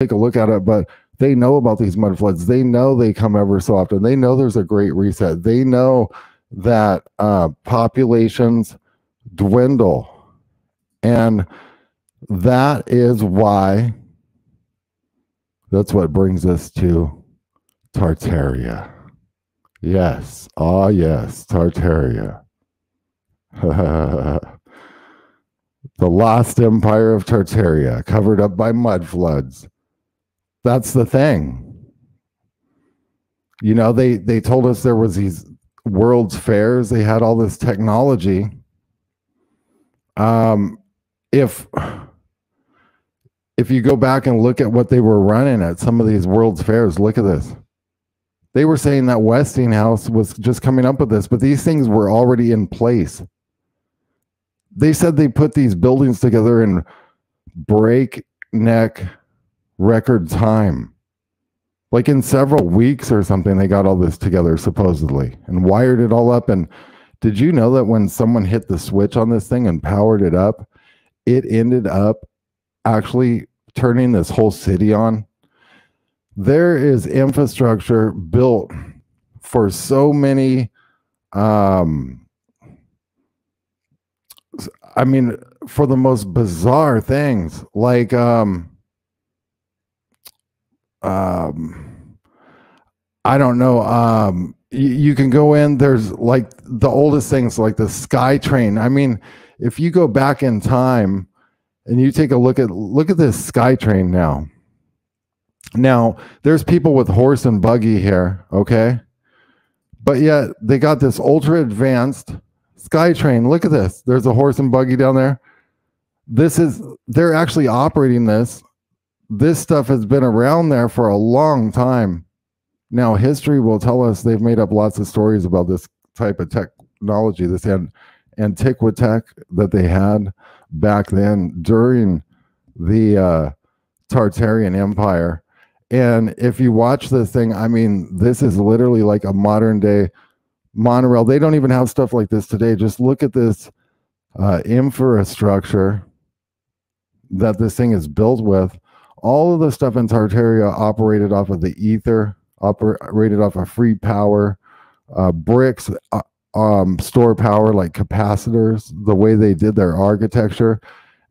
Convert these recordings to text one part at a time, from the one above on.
take a look at it, but they know about these mud floods. They know they come ever so often. They know there's a great reset. They know that uh, populations dwindle. And that is why that's what brings us to Tartaria. Yes. Ah, yes. Tartaria. the lost empire of Tartaria, covered up by mud floods. That's the thing. You know, they they told us there was these world's fairs. They had all this technology. Um, if if you go back and look at what they were running at some of these world's fairs, look at this. They were saying that Westinghouse was just coming up with this, but these things were already in place. They said they put these buildings together in breakneck record time. Like in several weeks or something, they got all this together supposedly and wired it all up. And did you know that when someone hit the switch on this thing and powered it up, it ended up actually turning this whole city on? There is infrastructure built for so many um I mean for the most bizarre things like um um I don't know. Um you, you can go in, there's like the oldest things like the sky train. I mean, if you go back in time and you take a look at look at this sky train now. Now, there's people with horse and buggy here, okay? But yet they got this ultra advanced sky train. Look at this. There's a horse and buggy down there. This is they're actually operating this this stuff has been around there for a long time. Now, history will tell us they've made up lots of stories about this type of technology, this an- antiquitech that they had back then during the uh, Tartarian Empire. And if you watch this thing, I mean, this is literally like a modern day monorail. They don't even have stuff like this today. Just look at this uh, infrastructure that this thing is built with all of the stuff in Tartaria operated off of the ether, operated off of free power, uh, bricks, uh, um, store power like capacitors, the way they did their architecture.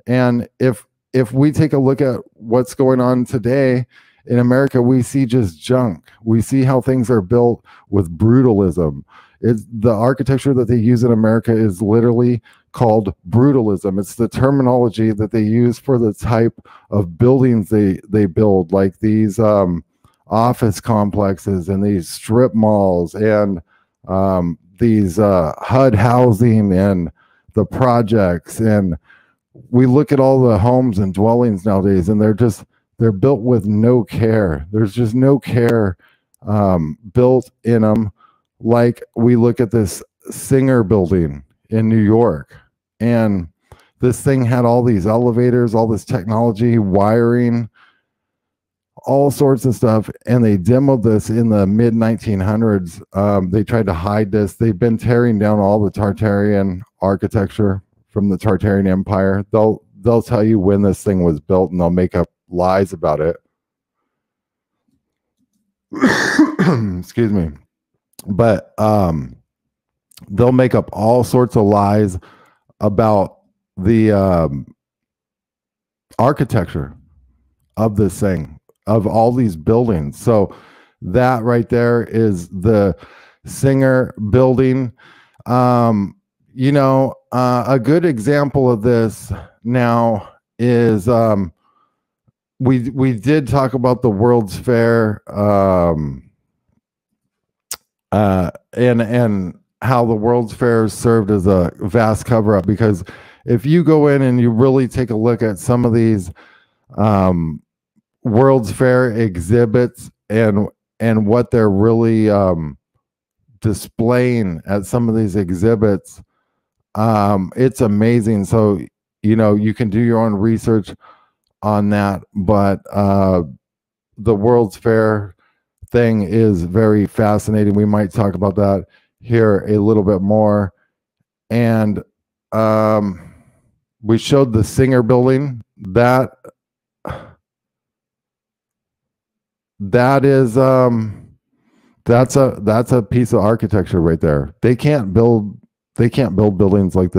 And if if we take a look at what's going on today in America, we see just junk. We see how things are built with brutalism. It's the architecture that they use in America is literally called brutalism. It's the terminology that they use for the type of buildings they they build, like these um, office complexes and these strip malls and um, these uh, HUD housing and the projects. And we look at all the homes and dwellings nowadays, and they're just they're built with no care. There's just no care um, built in them. Like we look at this Singer building in New York and this thing had all these elevators, all this technology, wiring, all sorts of stuff. And they demoed this in the mid 1900s. Um, they tried to hide this. They've been tearing down all the Tartarian architecture from the Tartarian Empire. They'll they'll tell you when this thing was built, and they'll make up lies about it. Excuse me, but um, they'll make up all sorts of lies about the um, architecture of this thing, of all these buildings. So that right there is the Singer building. Um, you know, uh, a good example of this now is um, we we did talk about the World's Fair um, uh, and and how the World's Fair served as a vast cover up because if you go in and you really take a look at some of these um, World's Fair exhibits and and what they're really um, displaying at some of these exhibits, um, it's amazing. So you know you can do your own research on that, but uh, the World's Fair thing is very fascinating. We might talk about that here a little bit more. And um, we showed the Singer building. That that is um that's a that's a piece of architecture right there they can't build they can't build buildings like this